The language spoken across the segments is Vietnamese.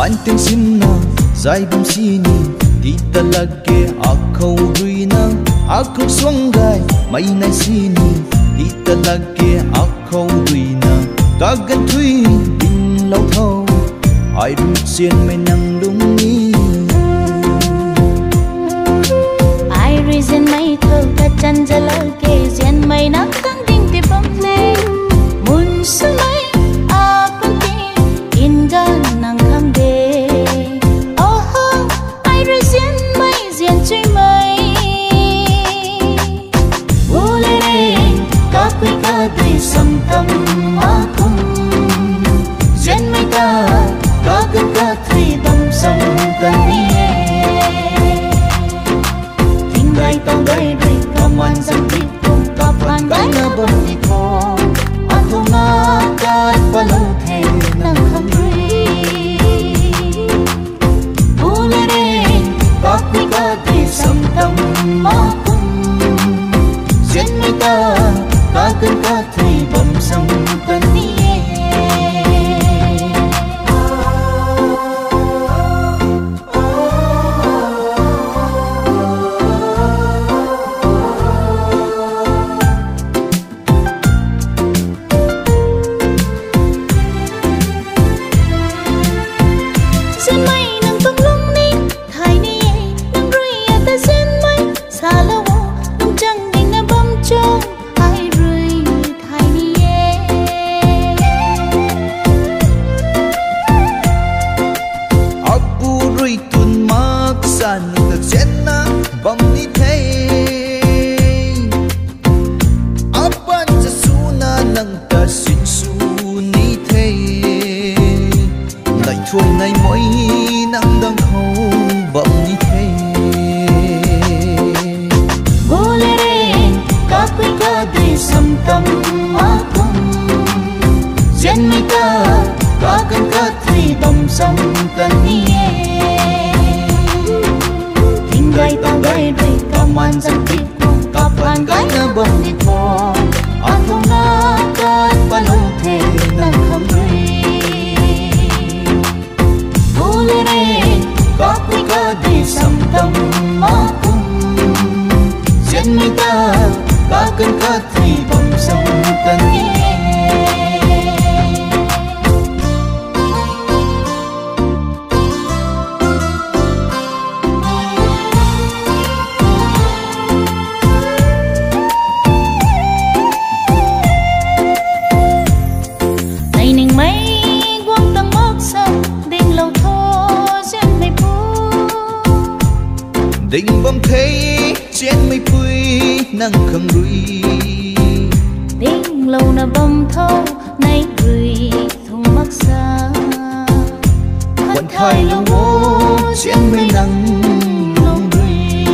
Manting sinna xuống gai. Di talage akaw ruina Akaw suanggay may naisini Di talage akaw ruina Dagan tuy din lâu thâu, Ai rút xin mày năng believe. nita Rakan katri damsam kaniye Tinggai tanggai dui kaman sakitku Kaplan gaya banitmo Atong nakat palungte ng kamri Bulire kakri kadi samtam makum Siyan mita rakan katri đình bông thấy trên mây phui nắng khăng rui tiếng lâu na bông thâu nay rui thùng mắc xa. Quần thay lâu ngô trên mây nắng lông rui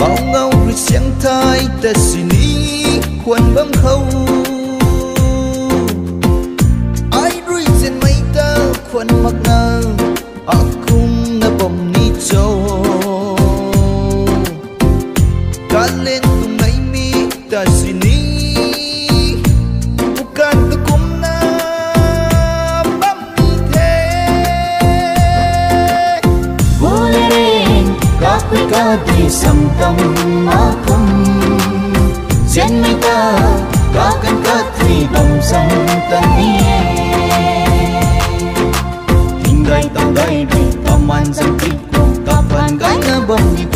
bao ngâu rui sáng thay ta xin kita sini bukan untuk ta đi sầm tâm mà không diễn mấy ta có cánh cất thì đồng sầm tận yên hình gai tao đây đi tao man dân kịp cùng tao phản gái ngã bông đi